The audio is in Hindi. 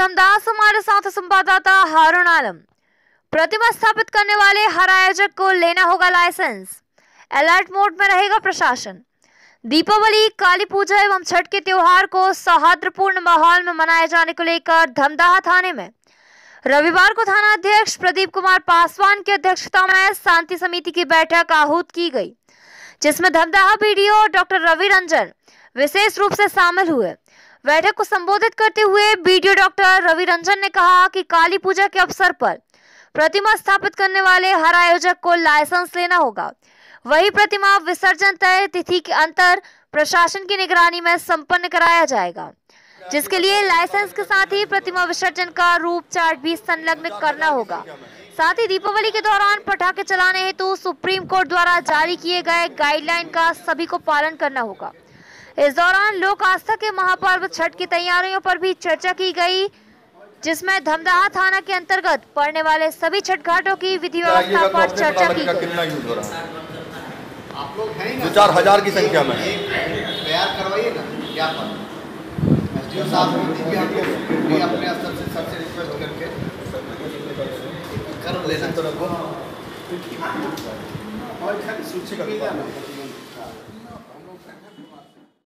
धमदाह से हमारे साथ संवाददाता हारून आलम। प्रतिमा स्थापित करने वाले हर आयोजक को लेना होगा लाइसेंस। अलर्ट मोड में रहेगा प्रशासन। दीपावली, काली पूजा एवं छठ के त्योहार को सौहार्दपूर्ण माहौल में मनाए जाने को लेकर धमदाहा थाने में। रविवार को थाना अध्यक्ष प्रदीप कुमार पासवान की अध्यक्षता में शांति समिति की बैठक आहूत की गई, जिसमें धमदाहा बीडीओ डॉक्टर रवि रंजन विशेष रूप से शामिल हुए। बैठक को संबोधित करते हुए बीडीओ डॉक्टर रवि रंजन ने कहा कि काली पूजा के अवसर पर प्रतिमा स्थापित करने वाले हर आयोजक को लाइसेंस लेना होगा। वही प्रतिमा विसर्जन तय तिथि के अंतर प्रशासन की निगरानी में संपन्न कराया जाएगा, जिसके लिए लाइसेंस के साथ ही प्रतिमा विसर्जन का रूप चार्ट भी संलग्न करना होगा। साथ ही दीपावली के दौरान पटाखे चलाने हेतु सुप्रीम कोर्ट द्वारा जारी किए गए गाइडलाइन का सभी को पालन करना होगा। इस दौरान लोक आस्था के महापर्व छठ की तैयारियों पर भी चर्चा की गई जिसमें धमदाहा थाना के अंतर्गत पड़ने वाले सभी छठ घाटों की विधि व्यवस्था पर चर्चा की गई। कितना यूज़ हो रहा है? आप लोग दो चार हज़ार की संख्या में। तैयार करवाइए ना अपने सबसे रिक्वेस्ट करके कर लेना। और खाली सूची का